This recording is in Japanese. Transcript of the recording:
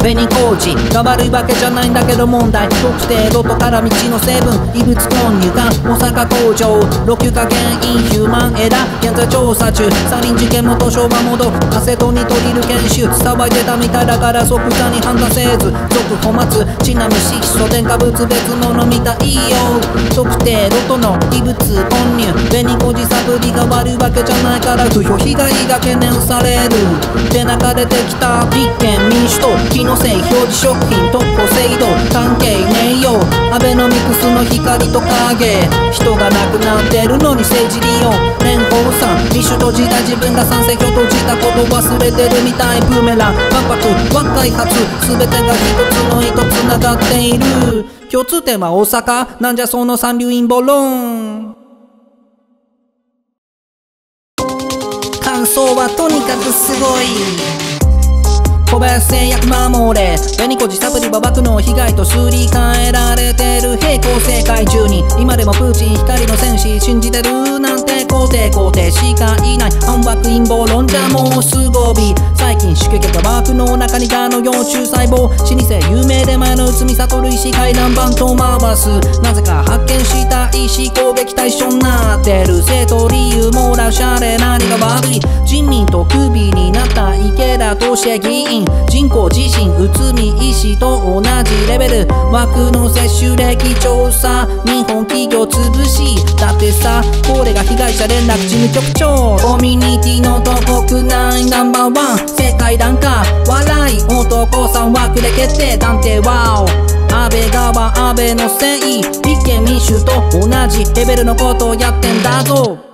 紅麹が悪いわけじゃないんだけど問題特定ロトから道の成分異物混入が大阪工場老朽化原因ヒューマンエラー現在調査中サリン事件元昭和モードアセトニトリル研修騒いでたみたいだから即座に判断せず続歩待つちなみ色素添加物別物みたいよ特定ロトの異物混入紅麹サブリが悪いわけじゃないから不評被害が懸念されるで中出てきた立憲民主党気のせい表示食品特保制度関係ねえよアベノミクスの光と影人が亡くなってるのに政治利用連邦さん民主と時代自分が賛成票閉じたこと忘れてるみたいブーメラン万博和開発全てが一つの糸つながっている。共通点は大阪。なんじゃその三流陰謀論想はとにかくすごい。小林製薬守れ紅子自サプリ馬爆の被害とすり替えられてる。平行世界中に今でもプーチン光の戦士信じてるなんて肯定肯定しかいない。暗幕陰謀論じゃもうすごび。最近出血がワープの中にがの幼虫細胞。老舗有名で前の内海悟る石回覧板と回す。なぜか発見した石攻撃対象になってる。正当理由もらうシャレ何が悪い？とクビになった池田敏也議員人口自身内海医師と同じレベル。枠の接種歴調査日本企業潰し。だってさこれが被害者連絡事務局長。コミュニティのと国内ナンバーワン。世界段階笑い男さん枠で決定。断定ワオ。安倍側安倍のせい立憲民主と同じレベルのことをやってんだぞ。